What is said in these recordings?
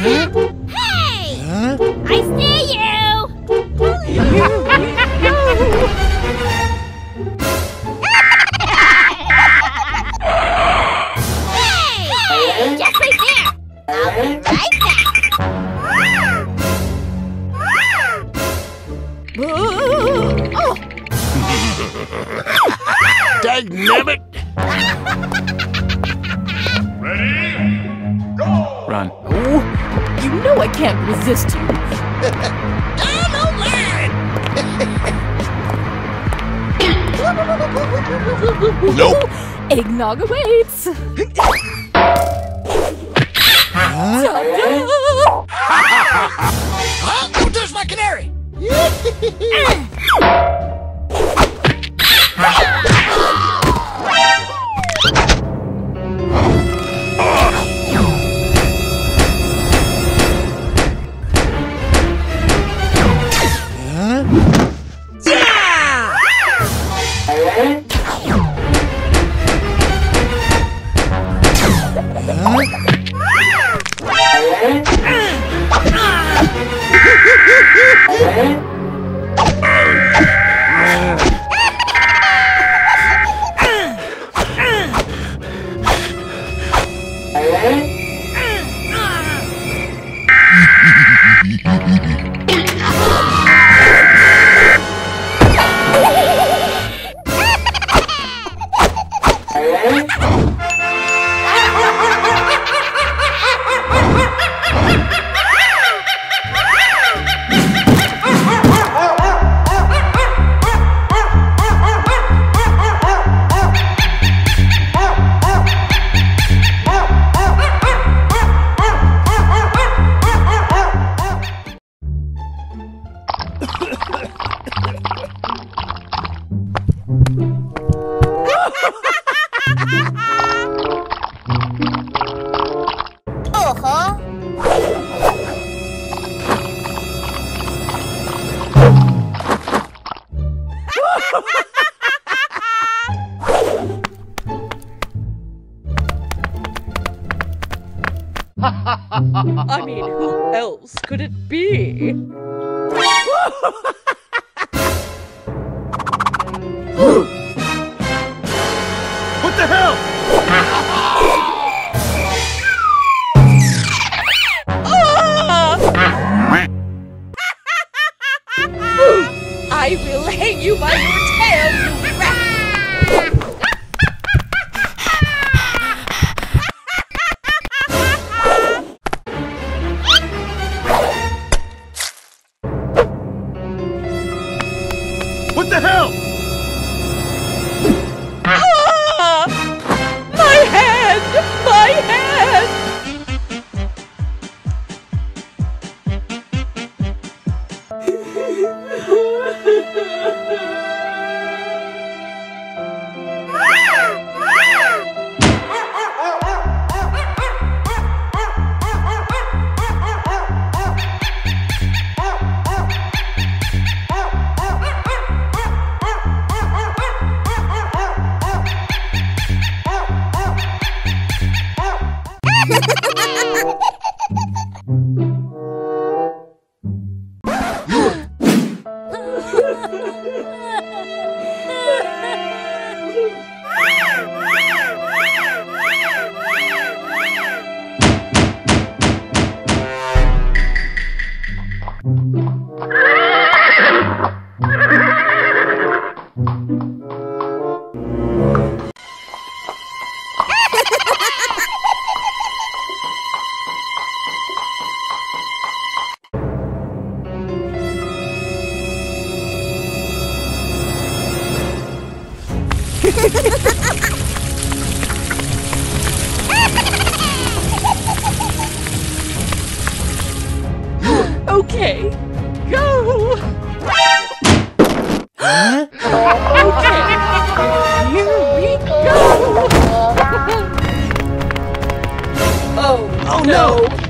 Hey! Oh, Oh no!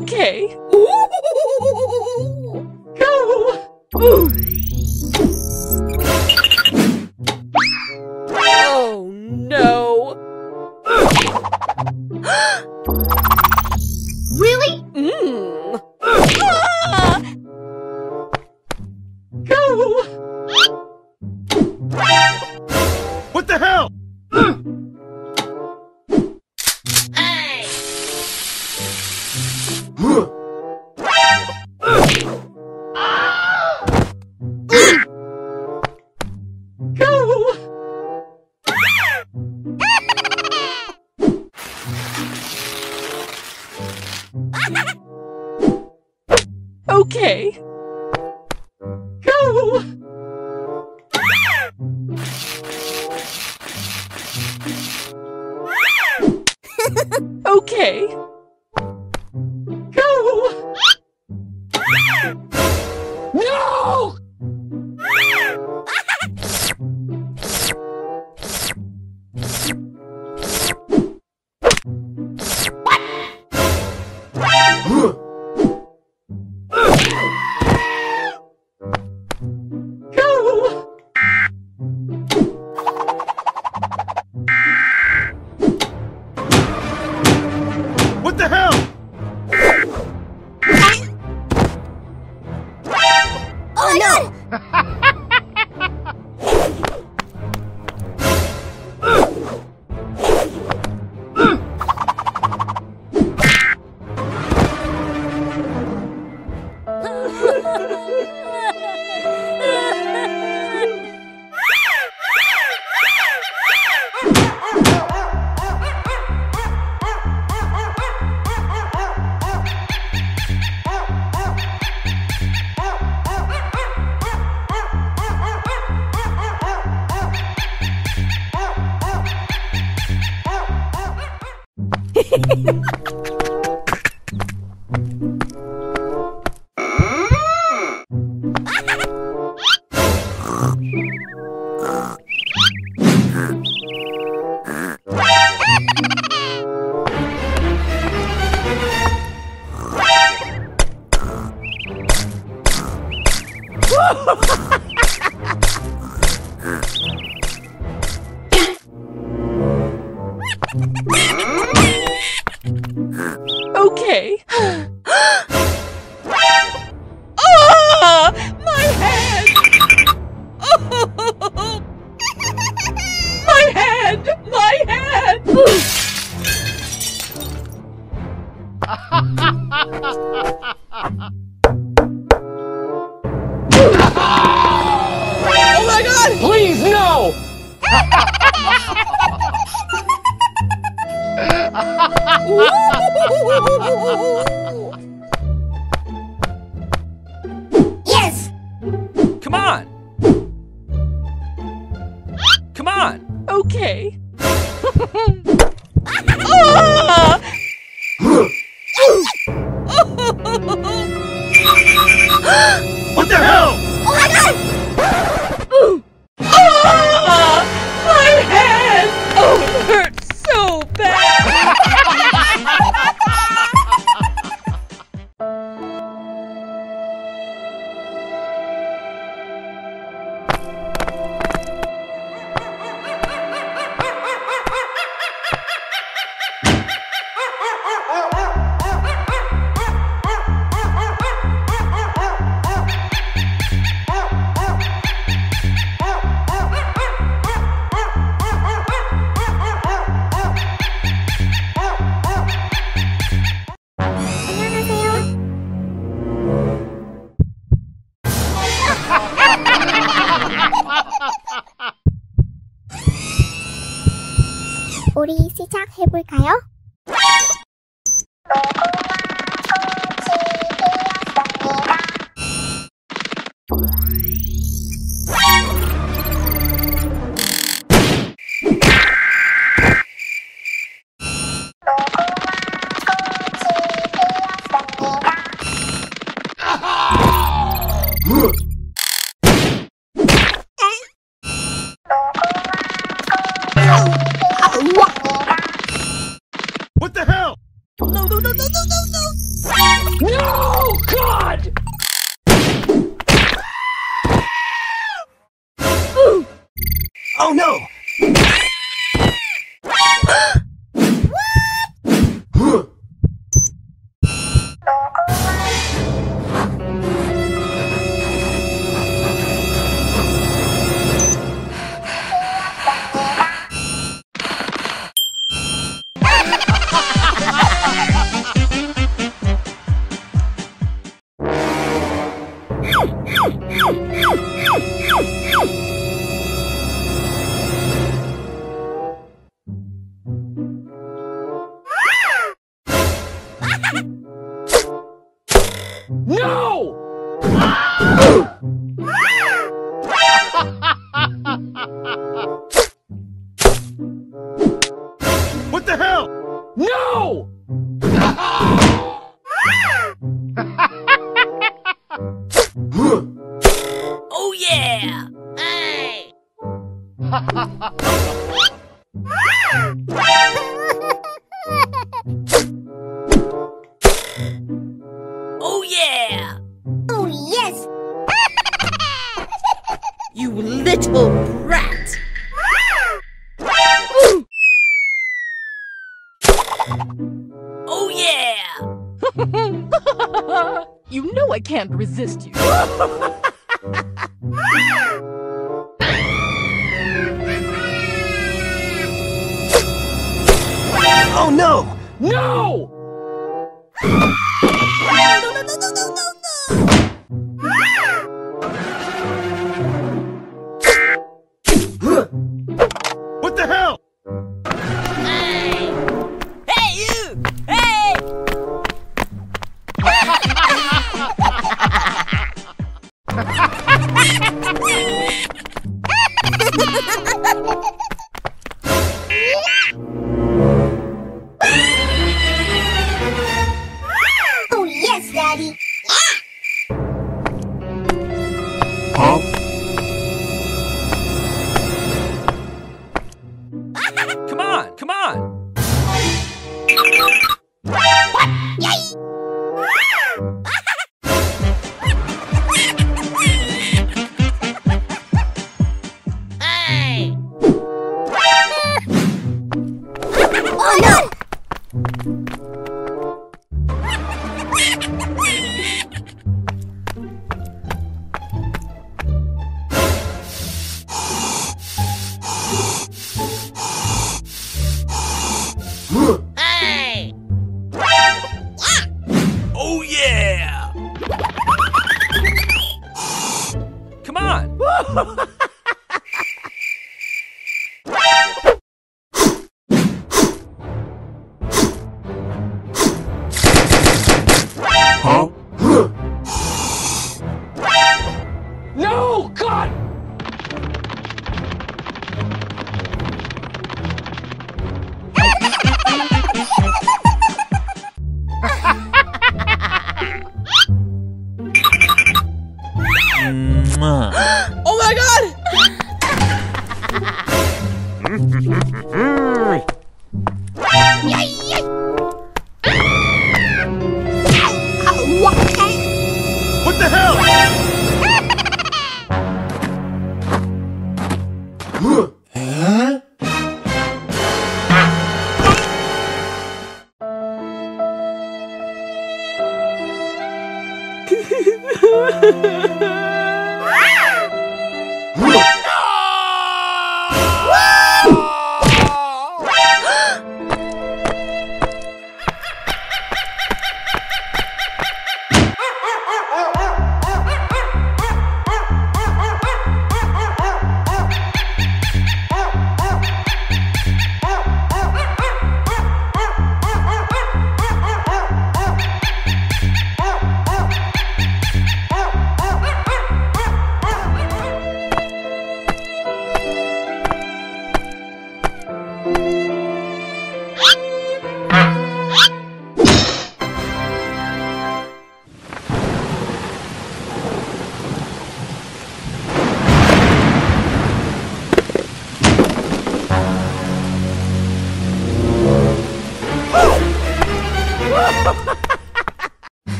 Okay. Oh Okay. Resist you. Oh no! No! What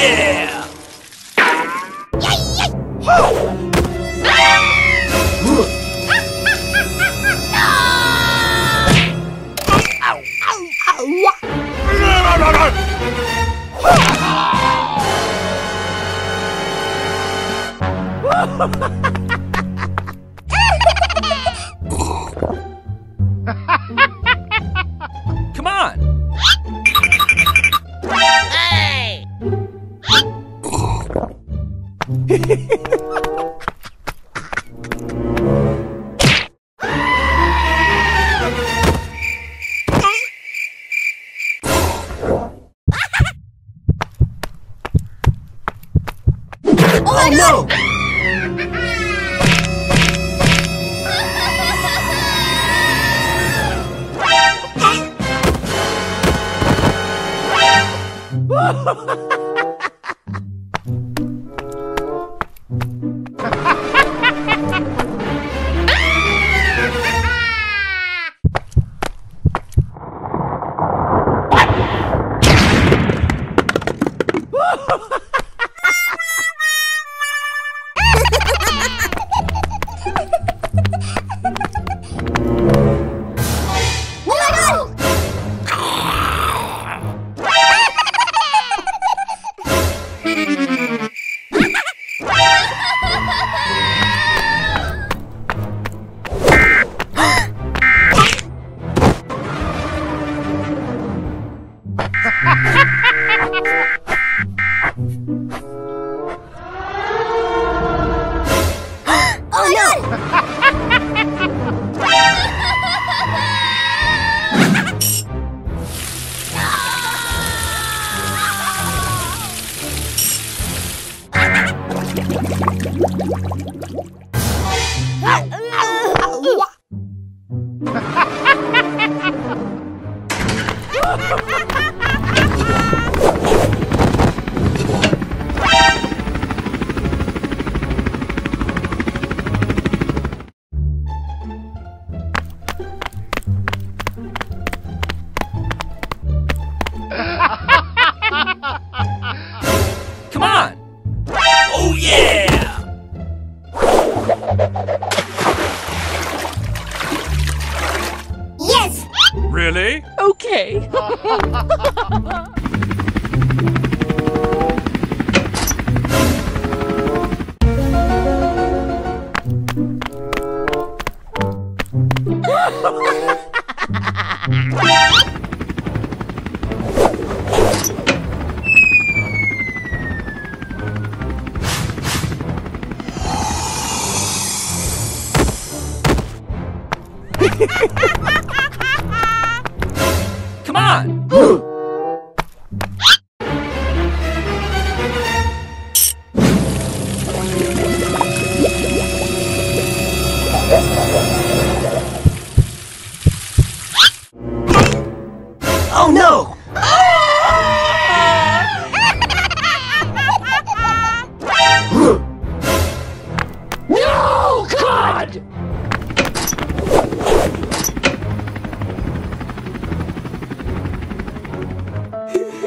yeah! No.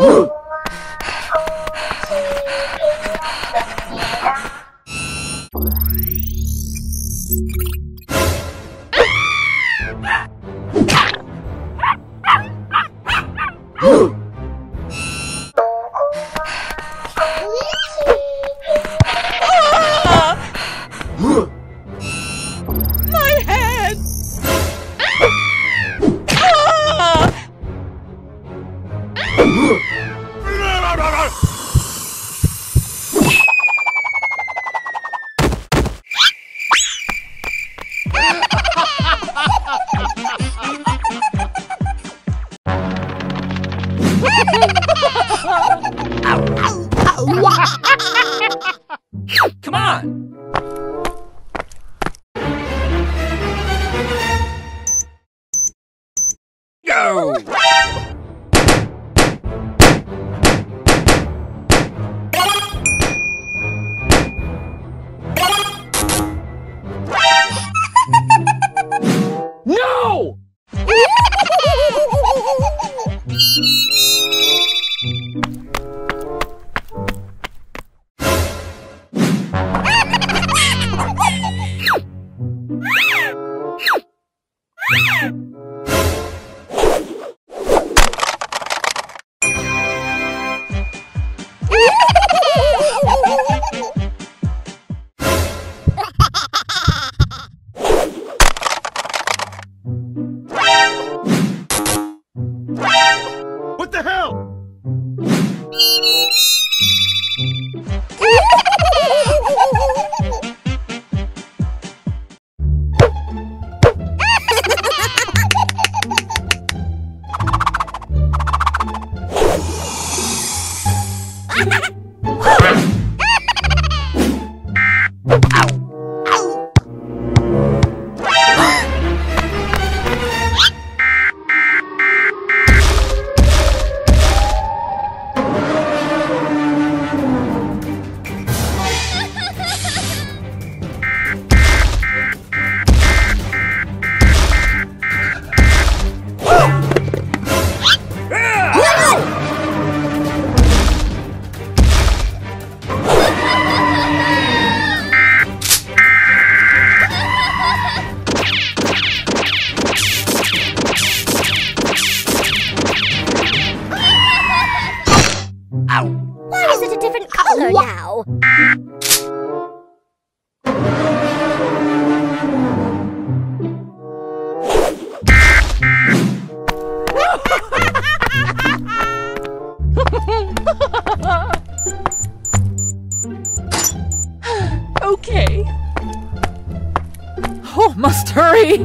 My color now. okay. Oh, must hurry!